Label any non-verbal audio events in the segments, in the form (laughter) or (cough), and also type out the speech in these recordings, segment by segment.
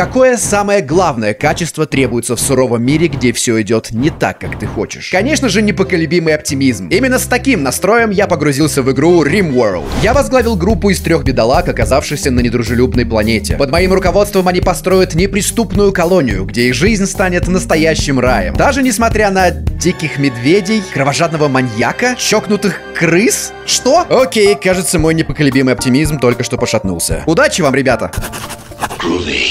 Какое самое главное качество требуется в суровом мире, где все идет не так, как ты хочешь? Конечно же, непоколебимый оптимизм. Именно с таким настроем я погрузился в игру RimWorld. Я возглавил группу из трех бедолаг, оказавшихся на недружелюбной планете. Под моим руководством они построят неприступную колонию, где их жизнь станет настоящим раем. Даже несмотря на диких медведей, кровожадного маньяка, чокнутых крыс? Что? Окей, кажется, мой непоколебимый оптимизм только что пошатнулся. Удачи вам, ребята!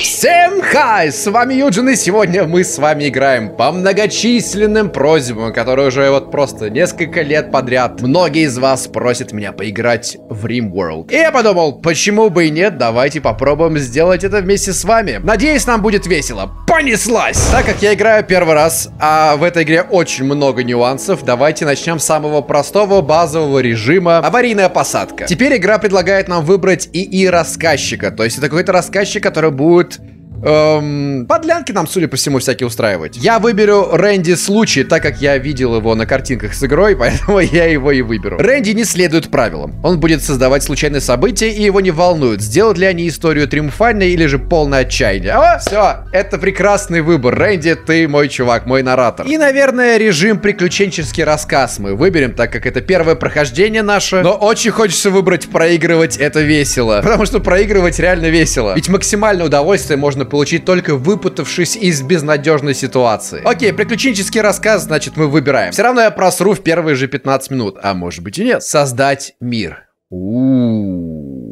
Всем хай! С вами Юджин, и сегодня мы с вами играем по многочисленным просьбам, которые уже вот просто несколько лет подряд многие из вас просят меня поиграть в RimWorld. И я подумал, почему бы и нет, давайте попробуем сделать это вместе с вами. Надеюсь, нам будет весело. Понеслась! Так как я играю первый раз, а в этой игре очень много нюансов, давайте начнем с самого простого базового режима аварийная посадка. Теперь игра предлагает нам выбрать ИИ рассказчика, то есть это какой-то рассказчик, который будет Эм, подлянки нам, судя по всему, всякие устраивать. Я выберу Рэнди случай, так как я видел его на картинках с игрой, (laughs) поэтому я его и выберу. Рэнди не следует правилам. Он будет создавать случайные события, и его не волнует, сделают ли они историю триумфальной или же полное отчаяние. О, все, это прекрасный выбор. Рэнди, ты мой чувак, мой наратор. И, наверное, режим приключенческий рассказ мы выберем, так как это первое прохождение наше. Но очень хочется выбрать проигрывать это весело. (laughs) Потому что проигрывать реально весело. Ведь максимальное удовольствие можно получить только выпутавшись из безнадежной ситуации. Окей, приключенческий рассказ, значит, мы выбираем. Все равно я просру в первые же 15 минут. А может быть и нет. Создать мир. У-у-у.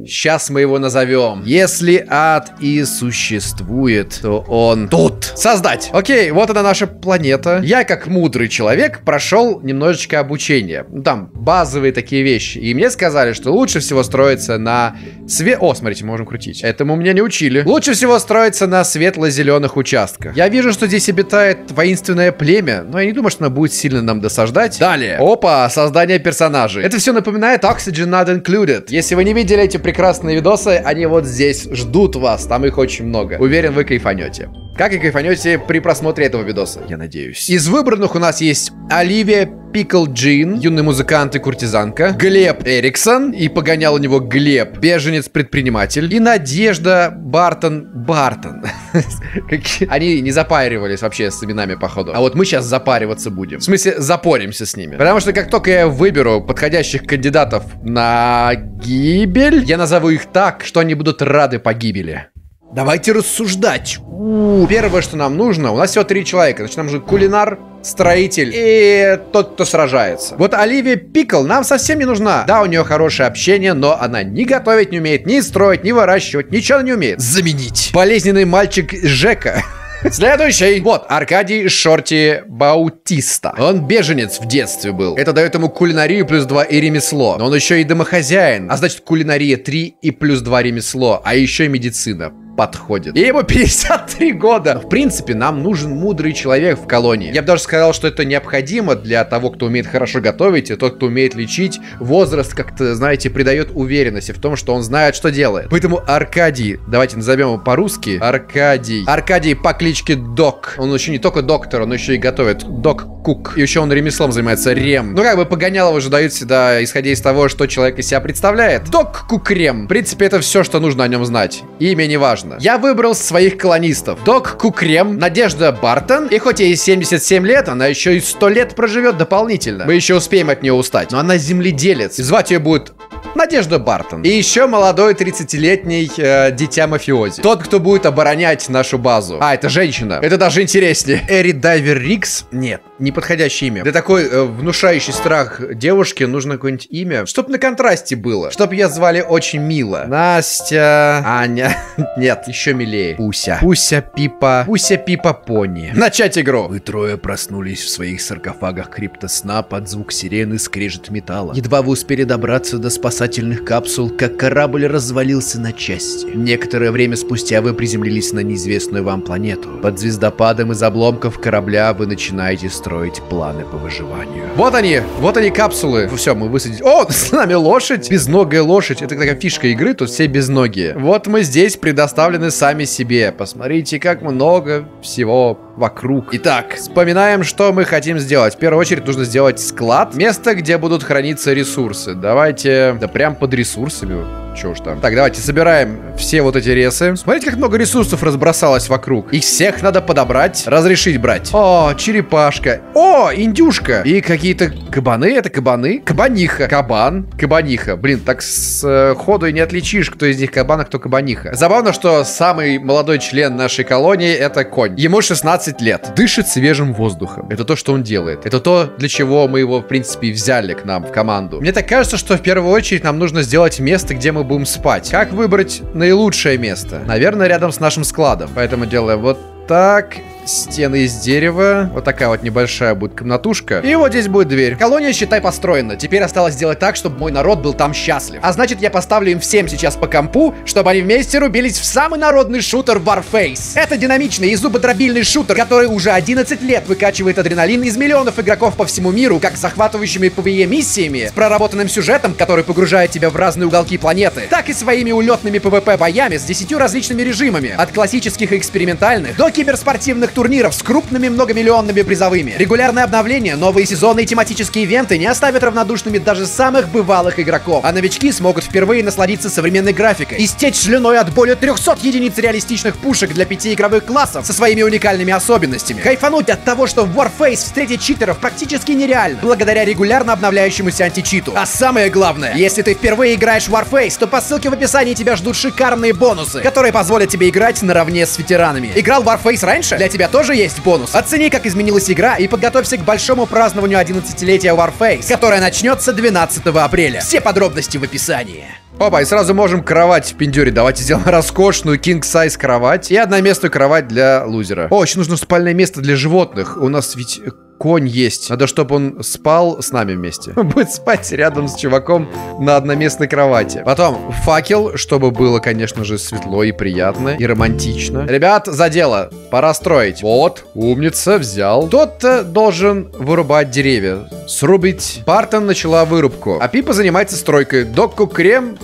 Сейчас мы его назовем. Если ад и существует, то он тут. Создать. Окей, вот она наша планета. Я, как мудрый человек, прошел немножечко обучения. Ну, там, базовые такие вещи. И мне сказали, что лучше всего строиться на све... О, смотрите, мы можем крутить. Этому меня не учили. Лучше всего строиться на светло-зеленых участках. Я вижу, что здесь обитает воинственное племя, но я не думаю, что оно будет сильно нам досаждать. Далее. Опа, создание персонажей. Это все напоминает Oxygen Not Included. Если вы не видели эти прекрасные прекрасные видосы, они вот здесь ждут вас, там их очень много. Уверен, вы кайфанете. Как и кайфанете при просмотре этого видоса, я надеюсь. Из выбранных у нас есть Оливия Пикл Джин, юный музыкант и куртизанка, Глеб Эриксон, и погонял у него Глеб, беженец-предприниматель, и Надежда Бартон Бартон. (laughs) Они не запаривались вообще с именами, походу. А вот мы сейчас запариваться будем. В смысле, запоримся с ними. Потому что как только я выберу подходящих кандидатов на гибель, я назову их так, что они будут рады погибели. Давайте рассуждать. У, первое, что нам нужно, у нас всего три человека. Значит, нам же кулинар, строитель и тот, кто сражается. Вот Оливия Пикл нам совсем не нужна. Да, у нее хорошее общение, но она ни готовить не умеет, ни строить, ни выращивать, ничего не умеет. Заменить. Болезненный мальчик Жека. Следующий. Вот, Аркадий Шорти Баутиста. Он беженец в детстве был. Это дает ему кулинарию плюс 2 и ремесло. Но он еще и домохозяин. А значит, кулинария 3 и плюс 2 ремесло. А еще и медицина подходит. И ему (laughs) 53 года. В принципе, нам нужен мудрый человек в колонии. Я бы даже сказал, что это необходимо для того, кто умеет хорошо готовить, и тот, кто умеет лечить. Возраст как-то, знаете, придает уверенности в том, что он знает, что делает. Поэтому Аркадий, давайте назовем его по-русски. Аркадий. Аркадий по кличке Док. Он еще не только доктор, он еще и готовит. Док Кук. И еще он ремеслом занимается. Рем. Ну, как бы погоняло уже дают всегда, исходя из того, что человек из себя представляет. Док Кук Рем. В принципе, это все, что нужно о нем знать. Имя не важно важно. Я выбрал своих колонистов. Док Кукрем, Надежда Бартон. И хоть ей 77 лет, она еще и 100 лет проживет дополнительно. Мы еще успеем от нее устать. Но она земледелец. И звать ее будет Надежда Бартон. И еще молодой 30-летний э, дитя мафиози. Тот, кто будет оборонять нашу базу. А, это женщина. Это даже интереснее. Эри Дайвер Рикс? Нет, неподходящее имя. Для такой э, внушающий страх девушки нужно какое-нибудь имя, чтоб на контрасте было. Чтоб ее звали очень мило. Настя, Аня. (laughs) Нет, еще милее. Пуся. Пуся Пипа. Пуся Пипа Пони. Начать игру. Вы трое проснулись в своих саркофагах криптосна под звук сирены скрежет металла. Едва вы успели добраться до спасателя спасательных капсул, как корабль развалился на части. Некоторое время спустя вы приземлились на неизвестную вам планету. Под звездопадом из обломков корабля вы начинаете строить планы по выживанию. Вот они! Вот они капсулы! Все, мы высадили... О, (laughs) с нами лошадь! Безногая лошадь. Это такая фишка игры, тут все безногие. Вот мы здесь предоставлены сами себе. Посмотрите, как много всего вокруг. Итак, вспоминаем, что мы хотим сделать. В первую очередь нужно сделать склад. Место, где будут храниться ресурсы. Давайте... Да прям под ресурсами. Уж там. Так, давайте собираем все вот эти ресы. Смотрите, как много ресурсов разбросалось вокруг. Их всех надо подобрать, разрешить брать. О, черепашка. О, индюшка. И какие-то кабаны. Это кабаны? Кабаниха. Кабан. Кабаниха. Блин, так с э, ходу и не отличишь, кто из них кабан, а кто кабаниха. Забавно, что самый молодой член нашей колонии это конь. Ему 16 лет. Дышит свежим воздухом. Это то, что он делает. Это то, для чего мы его, в принципе, взяли к нам в команду. Мне так кажется, что в первую очередь нам нужно сделать место, где мы будем спать. Как выбрать наилучшее место? Наверное, рядом с нашим складом. Поэтому делаем вот так стены из дерева. Вот такая вот небольшая будет комнатушка. И вот здесь будет дверь. Колония, считай, построена. Теперь осталось сделать так, чтобы мой народ был там счастлив. А значит, я поставлю им всем сейчас по компу, чтобы они вместе рубились в самый народный шутер Warface. Это динамичный и зубодробильный шутер, который уже 11 лет выкачивает адреналин из миллионов игроков по всему миру, как захватывающими PvE-миссиями, с проработанным сюжетом, который погружает тебя в разные уголки планеты, так и своими улетными PvP-боями с 10 различными режимами, от классических и экспериментальных до киберспортивных турниров с крупными многомиллионными призовыми. Регулярное обновление, новые сезоны и тематические ивенты не оставят равнодушными даже самых бывалых игроков. А новички смогут впервые насладиться современной графикой и стечь слюной от более 300 единиц реалистичных пушек для пяти игровых классов со своими уникальными особенностями. Кайфануть от того, что в Warface встретить читеров практически нереально, благодаря регулярно обновляющемуся античиту. А самое главное, если ты впервые играешь в Warface, то по ссылке в описании тебя ждут шикарные бонусы, которые позволят тебе играть наравне с ветеранами. Играл в Warface раньше? Для тебя тоже есть бонус. Оцени, как изменилась игра и подготовься к большому празднованию 11-летия Warface, которое начнется 12 апреля. Все подробности в описании. Опа, и сразу можем кровать в пиндюре. Давайте сделаем (laughs) роскошную king size кровать и одноместную кровать для лузера. О, еще нужно спальное место для животных. У нас ведь конь есть. Надо, чтобы он спал с нами вместе. Он (laughs) будет спать рядом с чуваком на одноместной кровати. Потом факел, чтобы было, конечно же, светло и приятно, и романтично. Ребят, за дело. Пора строить. Вот, умница, взял. Тот-то должен вырубать деревья. Срубить. Бартон начала вырубку. А Пипа занимается стройкой. Докку Крем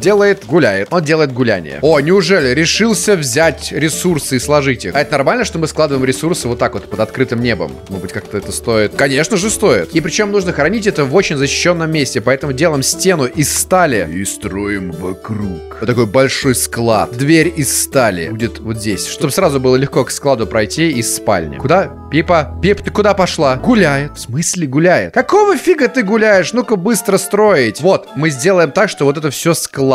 делает, гуляет. Он делает гуляние. О, неужели решился взять ресурсы и сложить их? А это нормально, что мы складываем ресурсы вот так вот под открытым небом? Может быть, как-то это стоит? Конечно же стоит. И причем нужно хранить это в очень защищенном месте, поэтому делаем стену из стали и строим вокруг. Вот такой большой склад. Дверь из стали будет вот здесь, чтобы сразу было легко к складу пройти из спальни. Куда? Пипа? Пип, ты куда пошла? Гуляет. В смысле гуляет? Какого фига ты гуляешь? Ну-ка быстро строить. Вот, мы сделаем так, что вот это все склад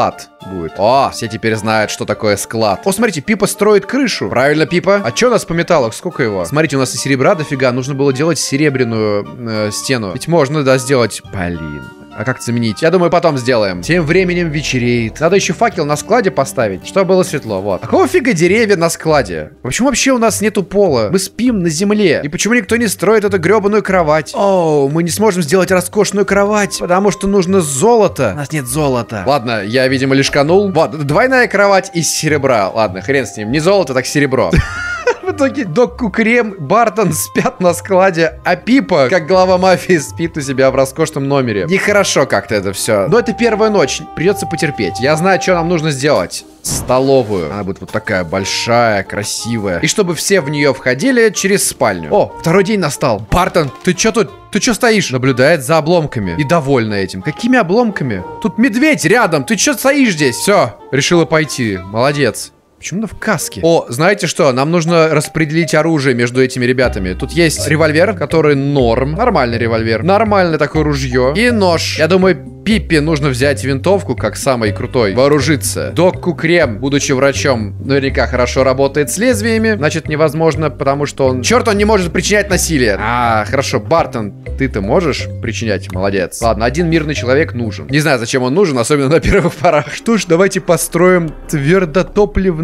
будет. О, все теперь знают, что такое склад. О, смотрите, Пипа строит крышу. Правильно, Пипа? А что у нас по металлу? Сколько его? Смотрите, у нас и серебра дофига. Нужно было делать серебряную э, стену. Ведь можно, да, сделать... Блин. А как заменить? Я думаю, потом сделаем. Тем временем вечереет. Надо еще факел на складе поставить, чтобы было светло. Вот. А какого фига деревья на складе? Почему вообще у нас нету пола? Мы спим на земле. И почему никто не строит эту гребаную кровать? О, мы не сможем сделать роскошную кровать, потому что нужно золото. У нас нет золота. Ладно, я, видимо, лишканул. Вот, двойная кровать из серебра. Ладно, хрен с ним. Не золото, так серебро. (laughs) Итоге Док Кукрем, Бартон спят на складе, а Пипа, как глава мафии, спит у себя в роскошном номере. Нехорошо как-то это все. Но это первая ночь, придется потерпеть. Я знаю, что нам нужно сделать столовую. Она будет вот такая большая, красивая. И чтобы все в нее входили через спальню. О, второй день настал. Бартон, ты что тут? Ты что стоишь? Наблюдает за обломками. И довольна этим. Какими обломками? Тут медведь рядом. Ты что стоишь здесь? Все, решила пойти. Молодец. Почему она в каске? О, знаете что? Нам нужно распределить оружие между этими ребятами. Тут есть револьвер, который норм. Нормальный револьвер. Нормальное такое ружье. И нож. Я думаю, Пиппи нужно взять винтовку, как самый крутой, вооружиться. Докку Крем, будучи врачом, наверняка хорошо работает с лезвиями. Значит, невозможно, потому что он... Черт, он не может причинять насилие. А, хорошо, Бартон, ты-то можешь причинять? Молодец. Ладно, один мирный человек нужен. Не знаю, зачем он нужен, особенно на первых порах. Что ж, давайте построим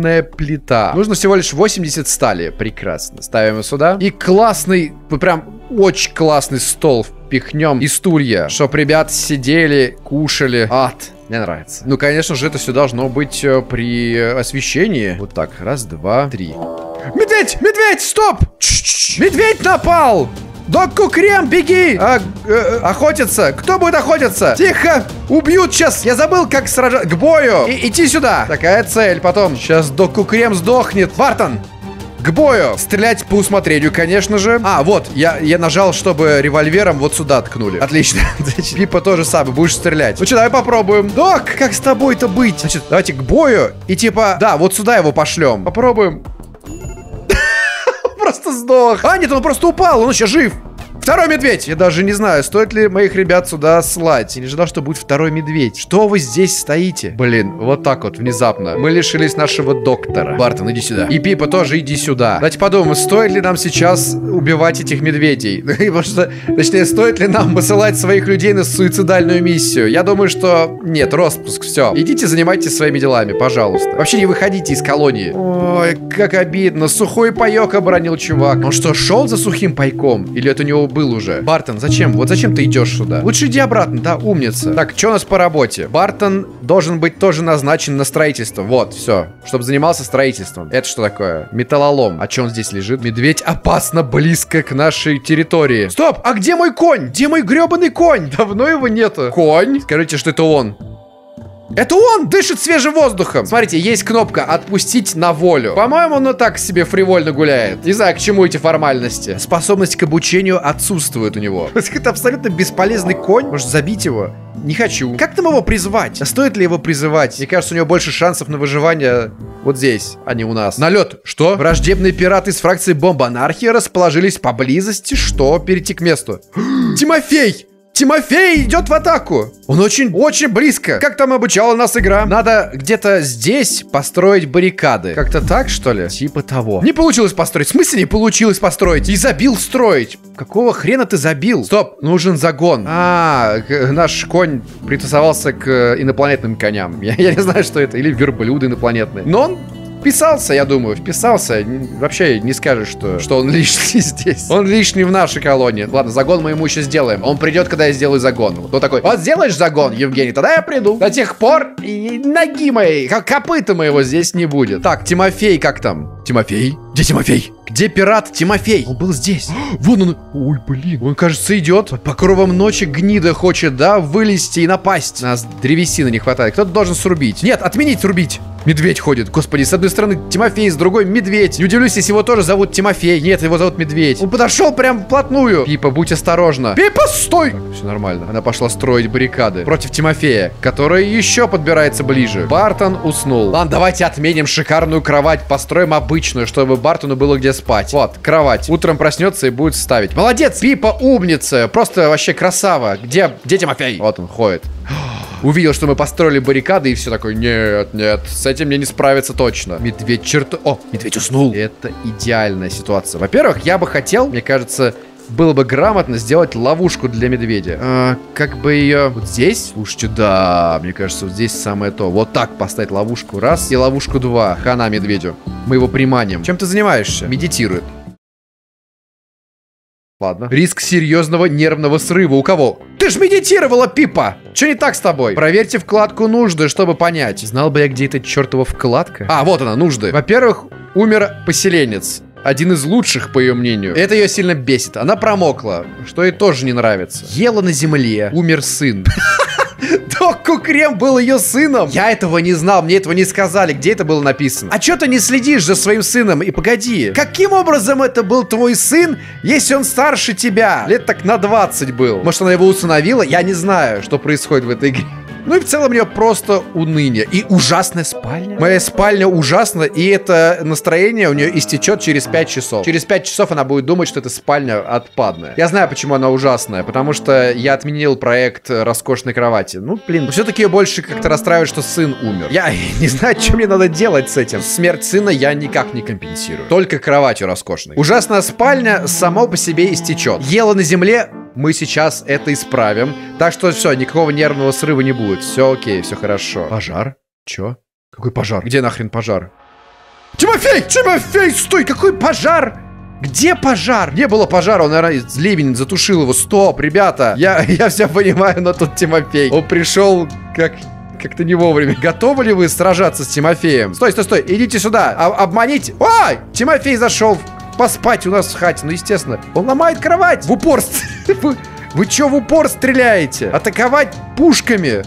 твердотопливная плита. Нужно всего лишь 80 стали. Прекрасно. Ставим его сюда. И классный, прям очень классный стол впихнем и стулья, чтоб ребят сидели, кушали. Ад. Мне нравится. Ну, конечно же, это все должно быть э, при освещении. Вот так. Раз, два, три. Медведь! Медведь! Стоп! Ч -ч -ч. Медведь напал! Докку Крем, беги! А, э, охотиться! Кто будет охотиться? Тихо! Убьют сейчас! Я забыл, как сражаться. К бою! И идти сюда! Такая цель потом. Сейчас Докку Крем сдохнет. Бартон! К бою! Стрелять по усмотрению, конечно же. А, вот, я, я нажал, чтобы револьвером вот сюда ткнули. Отлично. (laughs) Значит, Пипа тоже самое, будешь стрелять. Ну что, давай попробуем. Док, как с тобой-то быть? Значит, давайте к бою. И типа, да, вот сюда его пошлем. Попробуем. Просто сдох. А, нет, он просто упал, он еще жив. Второй медведь! Я даже не знаю, стоит ли моих ребят сюда слать. Я не ожидал, что будет второй медведь. Что вы здесь стоите? Блин, вот так вот, внезапно. Мы лишились нашего доктора. Бартон, иди сюда. И Пипа тоже иди сюда. Давайте подумаем, стоит ли нам сейчас убивать этих медведей? (laughs) Потому что, точнее, стоит ли нам посылать своих людей на суицидальную миссию? Я думаю, что нет, распуск, все. Идите занимайтесь своими делами, пожалуйста. Вообще не выходите из колонии. Ой, как обидно. Сухой паек оборонил чувак. Он что, шел за сухим пайком? Или это у него был уже. Бартон, зачем? Вот зачем ты идешь сюда? Лучше иди обратно, да, умница. Так, что у нас по работе? Бартон должен быть тоже назначен на строительство. Вот, все. Чтобы занимался строительством. Это что такое? Металлолом. А что он здесь лежит? Медведь опасно близко к нашей территории. Стоп! А где мой конь? Где мой гребаный конь? (laughs) Давно его нету. Конь? Скажите, что это он. Это он дышит свежим воздухом. Смотрите, есть кнопка «Отпустить на волю». По-моему, он так себе фривольно гуляет. Не знаю, к чему эти формальности. Способность к обучению отсутствует у него. (laughs) Это абсолютно бесполезный конь. Может, забить его? Не хочу. Как там его призвать? А стоит ли его призывать? Мне кажется, у него больше шансов на выживание вот здесь, а не у нас. Налет. Что? Враждебные пираты из фракции Бомба Анархии расположились поблизости. Что? Перейти к месту. (gasps) Тимофей! Тимофей идет в атаку. Он очень, очень близко. Как там обучала нас игра? Надо где-то здесь построить баррикады. Как-то так, что ли? Типа того. Не получилось построить. В смысле не получилось построить? И забил строить. Какого хрена ты забил? Стоп, нужен загон. А, наш конь притасовался к инопланетным коням. (laughs) Я, я не знаю, что это. Или верблюды инопланетные. Но он Вписался, я думаю, вписался. Вообще не скажешь, что, что он лишний (laughs) здесь. Он лишний в нашей колонии. Ладно, загон мы ему еще сделаем. Он придет, когда я сделаю загон. Вот такой, вот сделаешь загон, Евгений, тогда я приду. До тех пор и ноги как копыта моего здесь не будет. Так, Тимофей, как там? Тимофей? Где Тимофей? Где пират Тимофей? Он был здесь. (gasps) Вон он. Ой, блин. Он, кажется, идет. Под покровом ночи гнида хочет, да, вылезти и напасть. Нас древесины не хватает. Кто-то должен срубить. Нет, отменить срубить. Медведь ходит. Господи, с одной стороны Тимофей, с другой медведь. Не удивлюсь, если его тоже зовут Тимофей. Нет, его зовут Медведь. Он подошел прям вплотную. Пипа, будь осторожна. Пипа, стой! Так, все нормально. Она пошла строить баррикады против Тимофея, который еще подбирается ближе. Бартон уснул. Ладно, давайте отменим шикарную кровать, построим обычную, чтобы Бартону было где спать. Вот, кровать. Утром проснется и будет ставить. Молодец, Пипа умница. Просто вообще красава. Где, где Тимофей? Вот он ходит увидел, что мы построили баррикады, и все такое, нет, нет, с этим мне не справиться точно. Медведь черт... О, медведь уснул. Это идеальная ситуация. Во-первых, я бы хотел, мне кажется, было бы грамотно сделать ловушку для медведя. А, как бы ее... Вот здесь? Слушайте, да, мне кажется, вот здесь самое то. Вот так поставить ловушку раз и ловушку два. Хана медведю. Мы его приманим. Чем ты занимаешься? Медитирует. Ладно. Риск серьезного нервного срыва у кого? Ты ж медитировала, Пипа! Что не так с тобой? Проверьте вкладку нужды, чтобы понять. Знал бы я, где эта чертова вкладка. А, вот она, нужды. Во-первых, умер поселенец. Один из лучших, по ее мнению. Это ее сильно бесит. Она промокла, что ей тоже не нравится. Ела на земле. Умер сын. (laughs) Доку Крем был ее сыном? Я этого не знал, мне этого не сказали. Где это было написано? А что ты не следишь за своим сыном? И погоди, каким образом это был твой сын, если он старше тебя? Лет так на 20 был. Может, она его усыновила? Я не знаю, что происходит в этой игре. Ну и в целом нее просто уныние. И ужасная спальня. Моя спальня ужасна, и это настроение у нее истечет через 5 часов. Через 5 часов она будет думать, что это спальня отпадная. Я знаю, почему она ужасная, потому что я отменил проект роскошной кровати. Ну, блин, все-таки ее больше как-то расстраивает, что сын умер. Я (laughs) не знаю, что мне надо делать с этим. Смерть сына я никак не компенсирую. Только кроватью роскошной. Ужасная спальня само по себе истечет. Ела на земле мы сейчас это исправим. Так что все, никакого нервного срыва не будет. Все окей, все хорошо. Пожар? Чё? Какой пожар? Где нахрен пожар? Тимофей! Тимофей, стой! Какой пожар? Где пожар? Не было пожара, он, наверное, ливень затушил его. Стоп, ребята, я, (laughs) я все понимаю, но тут Тимофей. Он пришел как как-то не вовремя. Готовы ли вы сражаться с Тимофеем? Стой, стой, стой, идите сюда. А обманите. Ой, Тимофей зашел поспать у нас в хате. Ну, естественно. Он ломает кровать. В упор. (laughs) Вы, вы чё в упор стреляете? Атаковать пушками.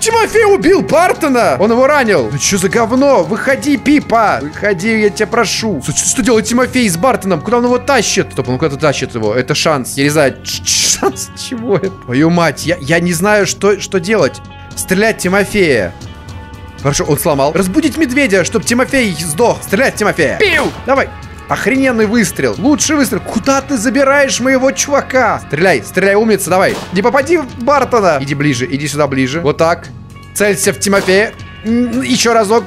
Тимофей убил Бартона! Он его ранил. Ну что за говно? Выходи, Пипа! Выходи, я тебя прошу. Что, что делает Тимофей с Бартоном? Куда он его тащит? Стоп, он куда-то тащит его. Это шанс. Я не знаю, шанс чего это? Твою мать, я, я не знаю, что, что делать. Стрелять Тимофея. Хорошо, он сломал. Разбудить медведя, чтобы Тимофей сдох. Стрелять Тимофея. Пиу! Давай. Охрененный выстрел. Лучший выстрел. Куда ты забираешь моего чувака? Стреляй, стреляй, умница, давай. Не попади в Бартона. Иди ближе, иди сюда ближе. Вот так. Целься в Тимофея. Еще разок.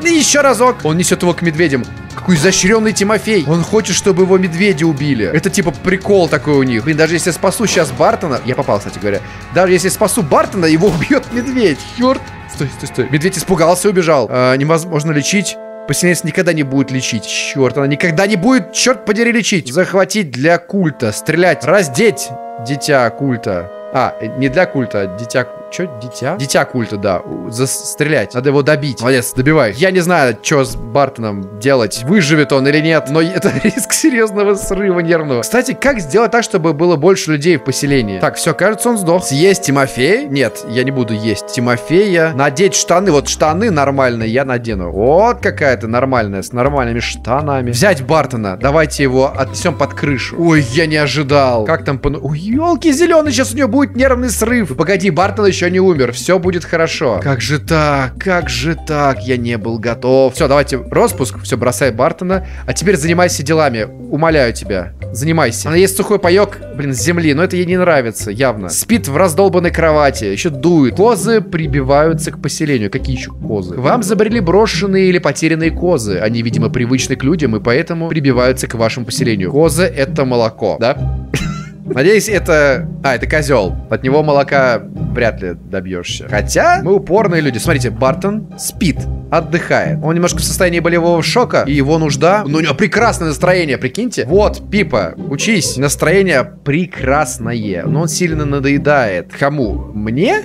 Еще разок. Он несет его к медведям. Какой изощренный Тимофей. Он хочет, чтобы его медведи убили. Это типа прикол такой у них. Блин, даже если спасу сейчас Бартона... Я попал, кстати говоря. Даже если спасу Бартона, его убьет медведь. Черт. Стой, стой, стой. Медведь испугался и убежал. А, невозможно лечить. Поселенец никогда не будет лечить. Черт, она никогда не будет, черт подери, лечить. Захватить для культа. Стрелять. Раздеть дитя культа. А, не для культа, а дитя Че, дитя? Дитя культа, да. Застрелять. Надо его добить. Молодец, добивай. Я не знаю, что с Бартоном делать. Выживет он или нет, но (laughs) это риск серьезного срыва нервного. Кстати, как сделать так, чтобы было больше людей в поселении? Так, все, кажется, он сдох. Съесть Тимофей? Нет, я не буду есть Тимофея. Надеть штаны. Вот штаны нормальные я надену. Вот какая-то нормальная, с нормальными штанами. Взять Бартона. Давайте его отнесем под крышу. Ой, я не ожидал. Как там... Ой, елки зеленый, сейчас у него будет нервный срыв. Погоди, Бартон еще еще не умер, все будет хорошо. Как же так? Как же так? Я не был готов. Все, давайте распуск, все, бросай Бартона. А теперь занимайся делами, умоляю тебя. Занимайся. Она есть сухой паек, блин, с земли, но это ей не нравится, явно. Спит в раздолбанной кровати, еще дует. Козы прибиваются к поселению. Какие еще козы? К вам забрели брошенные или потерянные козы. Они, видимо, привычны к людям и поэтому прибиваются к вашему поселению. Козы это молоко, да? Надеюсь, это... А, это козел. От него молока вряд ли добьешься. Хотя, мы упорные люди. Смотрите, Бартон спит, отдыхает. Он немножко в состоянии болевого шока, и его нужда... Ну, у него прекрасное настроение, прикиньте. Вот, Пипа, учись. Настроение прекрасное, но он сильно надоедает. Кому? Мне?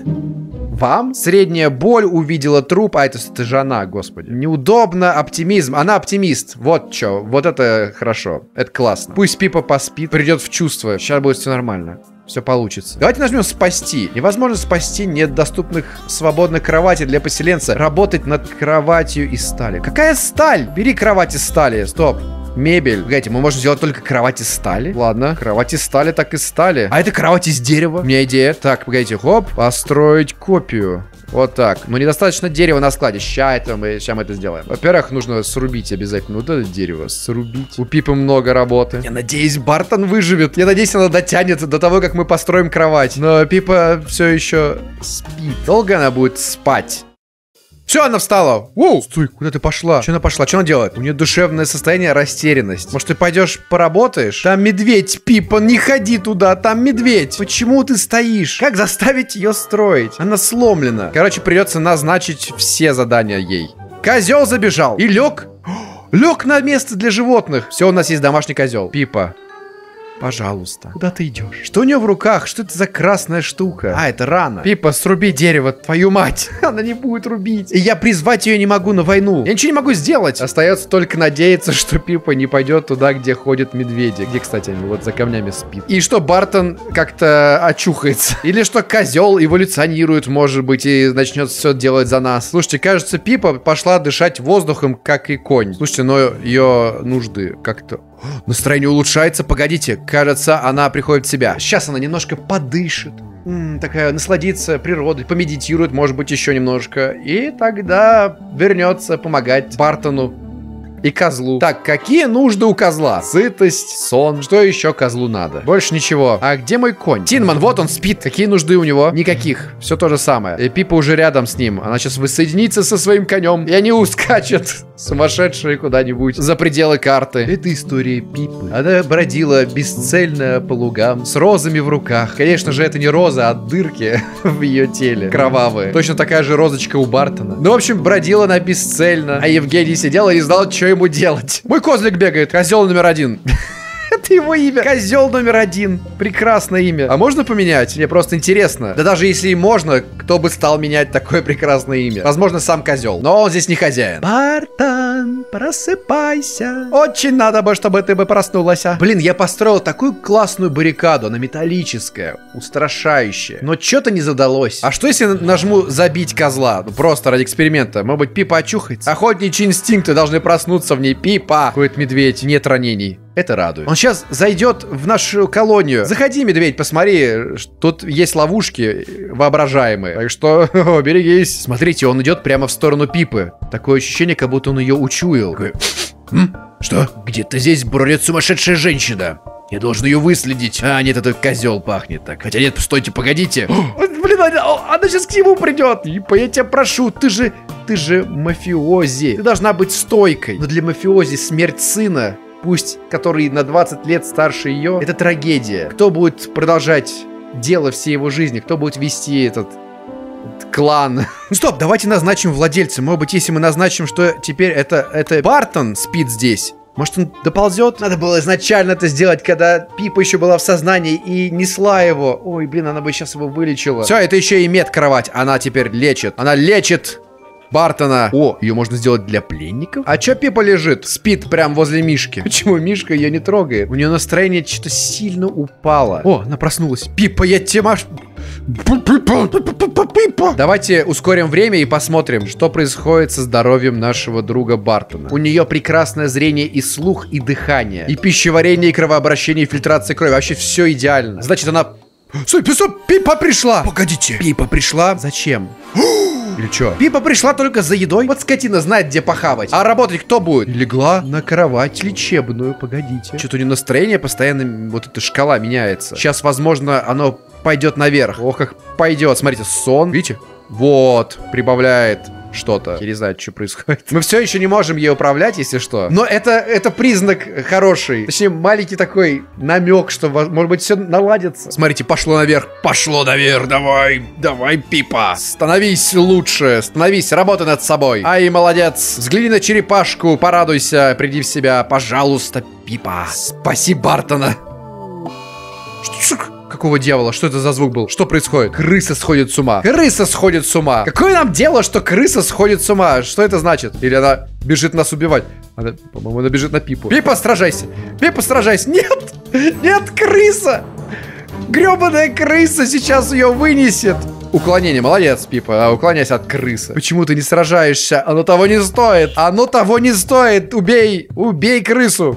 Вам? Средняя боль увидела труп, а это, это же она, господи. Неудобно, оптимизм. Она оптимист. Вот что, вот это хорошо. Это классно. Пусть Пипа поспит, придет в чувство. Сейчас будет все нормально. Все получится. Давайте нажмем спасти. Невозможно спасти нет доступных свободных кроватей для поселенца. Работать над кроватью из стали. Какая сталь? Бери кровать из стали. Стоп. Мебель. Погодите, мы можем сделать только кровать из стали. Ладно, кровать из стали так и стали. А это кровать из дерева. У меня идея. Так, погодите, хоп. Построить копию. Вот так. Но недостаточно дерева на складе. Ща это мы, ща мы это сделаем. Во-первых, нужно срубить обязательно вот это дерево. Срубить. У Пипы много работы. Я надеюсь, Бартон выживет. Я надеюсь, она дотянет до того, как мы построим кровать. Но Пипа все еще спит. Долго она будет спать? Все, она встала. Воу, стой, куда ты пошла? Что она пошла? Что она делает? У нее душевное состояние, растерянность. Может, ты пойдешь поработаешь? Там медведь, Пипа, не ходи туда, там медведь. Почему ты стоишь? Как заставить ее строить? Она сломлена. Короче, придется назначить все задания ей. Козел забежал и лег. Лег на место для животных. Все, у нас есть домашний козел. Пипа, Пожалуйста. Куда ты идешь? Что у нее в руках? Что это за красная штука? А, это рана. Пипа, сруби дерево, твою мать. (laughs) Она не будет рубить. И я призвать ее не могу на войну. Я ничего не могу сделать. Остается только надеяться, (laughs) что Пипа не пойдет туда, где ходят медведи. Где, кстати, они вот за камнями спит. И что Бартон как-то очухается. (laughs) Или что козел эволюционирует, может быть, и начнет все делать за нас. Слушайте, кажется, Пипа пошла дышать воздухом, как и конь. Слушайте, но ее нужды как-то Настроение улучшается. Погодите, кажется, она приходит в себя. Сейчас она немножко подышит. М -м, такая насладится природой, помедитирует, может быть, еще немножко. И тогда вернется помогать Бартону и козлу. Так, какие нужды у козла? Сытость, сон. Что еще козлу надо? Больше ничего. А где мой конь? Тинман, вот он спит. Какие нужды у него? Никаких. Все то же самое. И Пипа уже рядом с ним. Она сейчас воссоединится со своим конем. И они ускачут сумасшедшие куда-нибудь за пределы карты. Это история Пипы. Она бродила бесцельно по лугам с розами в руках. Конечно же, это не роза, а дырки (laughs) в ее теле. Кровавые. Точно такая же розочка у Бартона. Ну, в общем, бродила она бесцельно. А Евгений сидел и не знал, что ему делать. Мой козлик бегает. Козел номер один. (laughs) Это его имя. Козел номер один. Прекрасное имя. А можно поменять? Мне просто интересно. Да даже если и можно, кто бы стал менять такое прекрасное имя? Возможно, сам козел. Но он здесь не хозяин. Барта. Тинман, просыпайся. Очень надо бы, чтобы ты бы проснулась. а. Блин, я построил такую классную баррикаду, она металлическая, устрашающая. Но что-то не задалось. А что если нажму забить козла? Ну просто ради эксперимента. Может быть, Пипа очухается? Охотничьи инстинкты должны проснуться в ней. Пипа! Какой-то медведь, нет ранений. Это радует. Он сейчас зайдет в нашу колонию. Заходи, медведь, посмотри. Тут есть ловушки воображаемые. Так что (laughs) берегись. Смотрите, он идет прямо в сторону Пипы. Такое ощущение, как будто он ее учуял. Такой, «М? Что? Где-то здесь бродит сумасшедшая женщина. Я должен ее выследить. А, нет, это козел пахнет так. Хотя нет, стойте, погодите. (gasps) Блин, она, она сейчас к нему придет. Пипа, я тебя прошу, ты же... Ты же мафиози. Ты должна быть стойкой. Но для мафиози смерть сына пусть который на 20 лет старше ее, это трагедия. Кто будет продолжать дело всей его жизни? Кто будет вести этот клан? (laughs) Стоп, давайте назначим владельца. Может быть, если мы назначим, что теперь это, это Бартон спит здесь. Может, он доползет? Надо было изначально это сделать, когда Пипа еще была в сознании и несла его. Ой, блин, она бы сейчас его вылечила. Все, это еще и медкровать. Она теперь лечит. Она лечит Бартона. О, ее можно сделать для пленников? А чё Пипа лежит? Спит прям возле Мишки. Почему Мишка ее не трогает? У нее настроение что-то сильно упало. О, она проснулась. Пипа, я. Пипа. Давайте ускорим время и посмотрим, что происходит со здоровьем нашего друга Бартона. У нее прекрасное зрение и слух, и дыхание. И пищеварение, и кровообращение, и фильтрация крови. Вообще все идеально. Значит, она... Стой, Пипа пришла! Погодите. Пипа пришла? Зачем? (gasps) Или чё? Пипа пришла только за едой? Вот скотина знает, где похавать. А работать кто будет? Легла на кровать лечебную, погодите. Что-то у нее настроение постоянно, вот эта шкала меняется. Сейчас, возможно, оно пойдет наверх. Ох, как пойдет. Смотрите, сон. Видите? Вот, прибавляет что-то. Я не знаю, что происходит. Мы все еще не можем ей управлять, если что. Но это, это признак хороший. Точнее, маленький такой намек, что, может быть, все наладится. Смотрите, пошло наверх. Пошло наверх, давай. Давай, Пипа. Становись лучше. Становись, работай над собой. Ай, молодец. Взгляни на черепашку, порадуйся, приди в себя. Пожалуйста, Пипа. Спаси Бартона. Что- Какого дьявола? Что это за звук был? Что происходит? Крыса сходит с ума. Крыса сходит с ума. Какое нам дело, что крыса сходит с ума? Что это значит? Или она бежит нас убивать? Она, по-моему, она бежит на Пипу. Пипа, сражайся! Пипа, сражайся! Нет! Нет, крыса! Гребаная крыса сейчас ее вынесет! Уклонение, молодец, Пипа, а, уклоняйся от крысы. Почему ты не сражаешься? Оно того не стоит! Оно того не стоит! Убей! Убей крысу!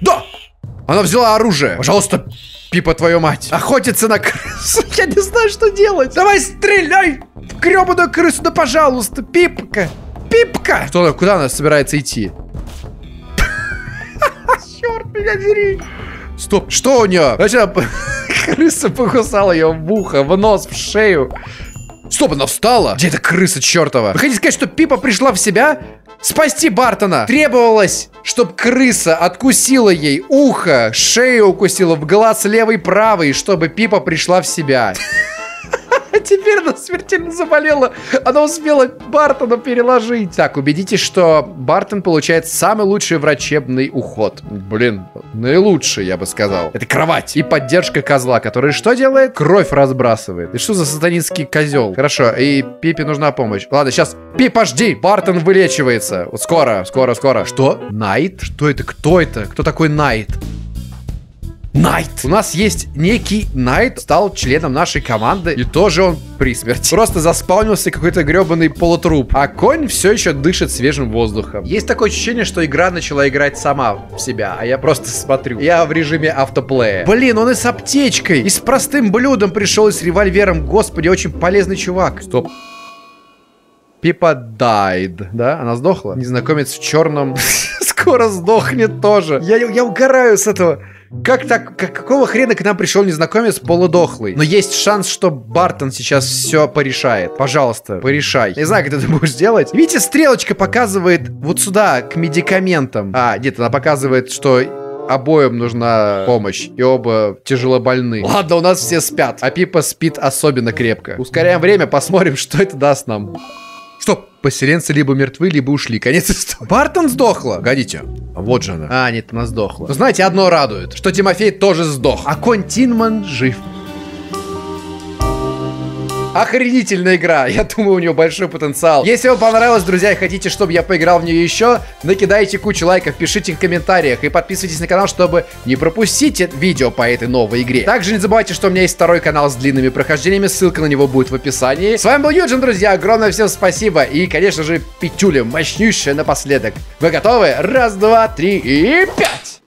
Да! Она взяла оружие. Пожалуйста, Пипа, твою мать. Охотится на крысу. (laughs) Я не знаю, что делать. Давай стреляй в гребаную крысу, да пожалуйста, Пипка. Пипка. Что куда она собирается идти? (laughs) Черт меня дери. Стоп, что у нее? Значит, (laughs) крыса покусала ее в ухо, в нос, в шею. Стоп, она встала? Где эта крыса чертова? Вы хотите сказать, что Пипа пришла в себя? Спасти Бартона! Требовалось, чтобы крыса откусила ей ухо, шею укусила в глаз левый правый, чтобы Пипа пришла в себя. Теперь она смертельно заболела. Она успела Бартона переложить. Так, убедитесь, что Бартон получает самый лучший врачебный уход. Блин, наилучший, я бы сказал. Это кровать и поддержка козла, который что делает? Кровь разбрасывает. И что за сатанинский козел? Хорошо, и Пипе нужна помощь. Ладно, сейчас. Пипа, жди! Бартон вылечивается. Вот скоро, скоро, скоро. Что? Найт? Что это? Кто это? Кто такой Найт? Найт. У нас есть некий Найт, стал членом нашей команды, и тоже он при смерти. Просто заспаунился какой-то гребаный полутруп. А конь все еще дышит свежим воздухом. Есть такое ощущение, что игра начала играть сама в себя, а я просто смотрю. Я в режиме автоплея. Блин, он и с аптечкой, и с простым блюдом пришел, и с револьвером. Господи, очень полезный чувак. Стоп. Пипа died, да? Она сдохла? Незнакомец в черном (laughs) скоро сдохнет тоже. Я, я угораю с этого. Как так? Как, какого хрена к нам пришел незнакомец полудохлый? Но есть шанс, что Бартон сейчас все порешает. Пожалуйста, порешай. Не знаю, как ты это будешь делать. Видите, стрелочка показывает вот сюда, к медикаментам. А, нет, она показывает, что обоим нужна помощь, и оба тяжело больны. Ладно, у нас все спят, а Пипа спит особенно крепко. Ускоряем время, посмотрим, что это даст нам. Стоп, поселенцы либо мертвы, либо ушли. Конец истории. Бартон сдохла. Погодите. Вот же она. А, нет, она сдохла. Но знаете, одно радует, что Тимофей тоже сдох. А конь Тинман жив. Охренительная игра. Я думаю, у нее большой потенциал. Если вам понравилось, друзья, и хотите, чтобы я поиграл в нее еще, накидайте кучу лайков, пишите в комментариях и подписывайтесь на канал, чтобы не пропустить видео по этой новой игре. Также не забывайте, что у меня есть второй канал с длинными прохождениями, ссылка на него будет в описании. С вами был Юджин, друзья, огромное всем спасибо и, конечно же, пятюля мощнейшая напоследок. Вы готовы? Раз, два, три и пять!